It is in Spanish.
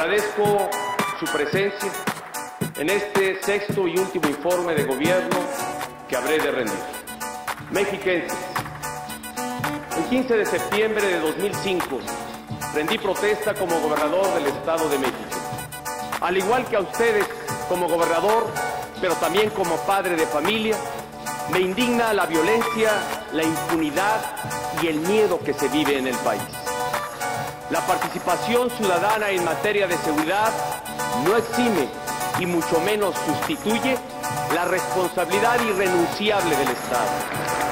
agradezco su presencia en este sexto y último informe de gobierno que habré de rendir. Mexiquenses, el 15 de septiembre de 2005 rendí protesta como gobernador del Estado de México. Al igual que a ustedes como gobernador, pero también como padre de familia, me indigna la violencia, la impunidad y el miedo que se vive en el país. La participación ciudadana en materia de seguridad no exime y mucho menos sustituye la responsabilidad irrenunciable del Estado.